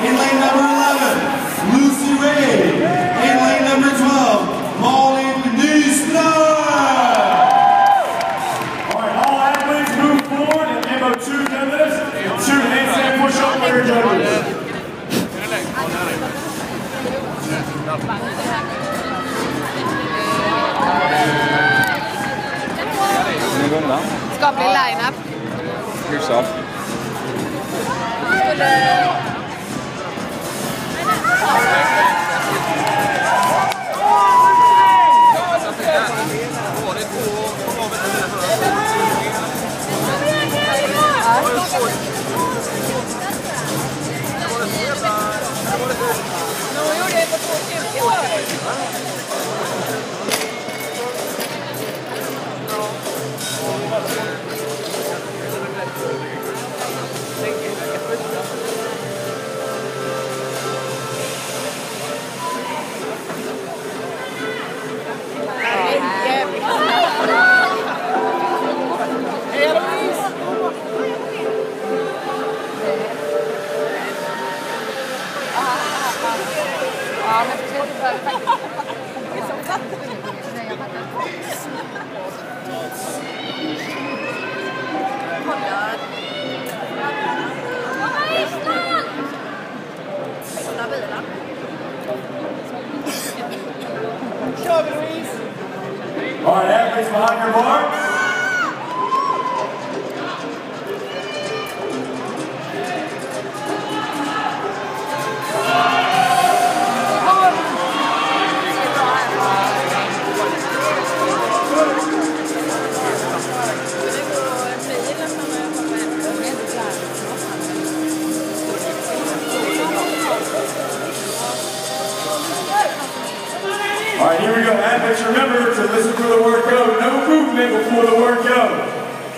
In lane number 11, Lucy Ray. In lane number 12, Molly Neesner. All right, all athletes move forward and demo two deadlifts and two handstand push-up rear judges. Skapelig lineup. Yourself. All right, everybody's behind your mark. to listen for the workout. No movement before the workout.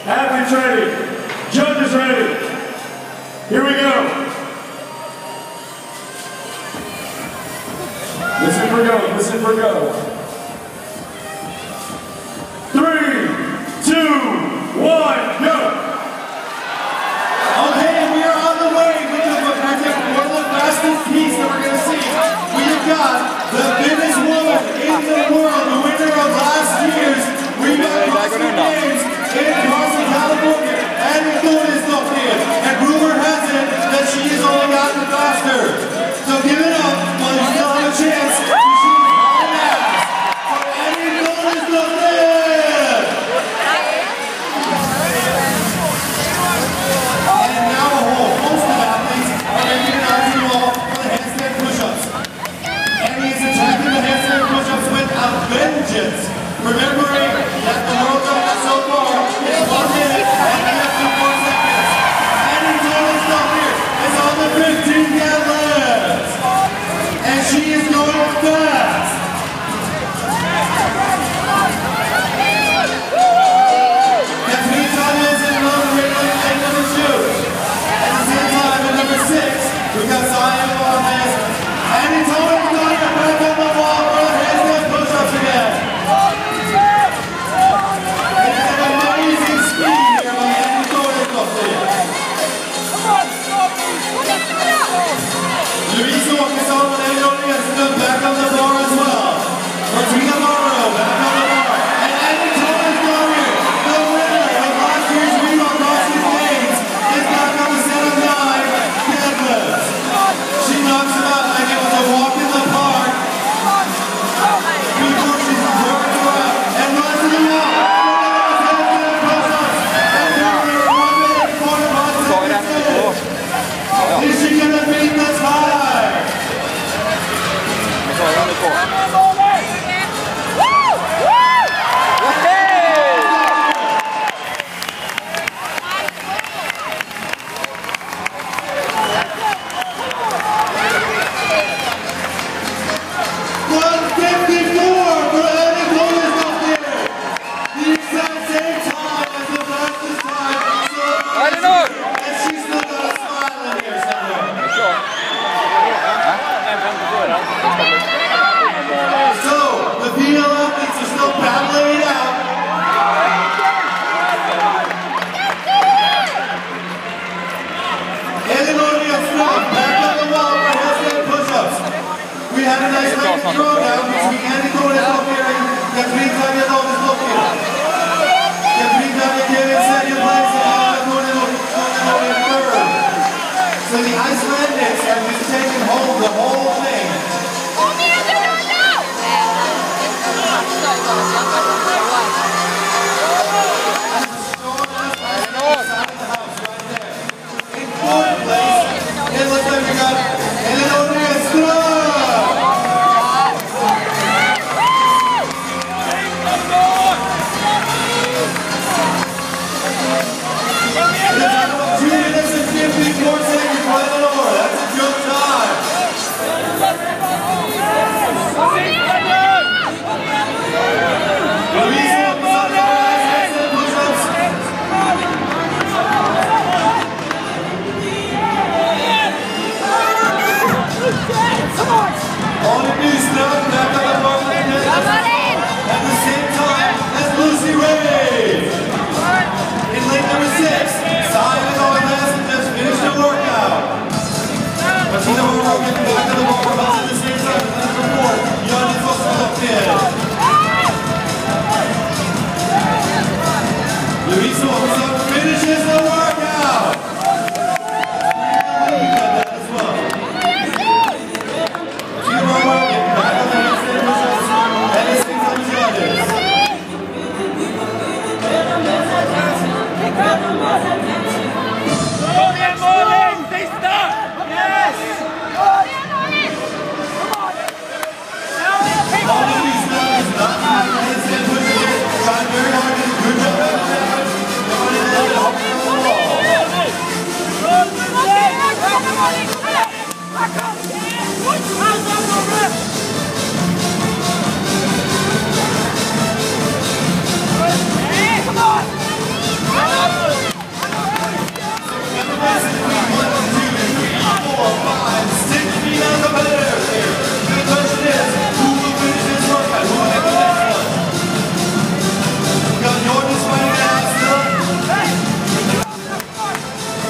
Athletes ready. Judges ready. Here we go. Listen for go. Listen for go.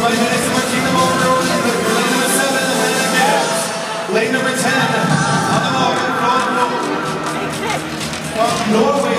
Lane number seven, number ten, Norway.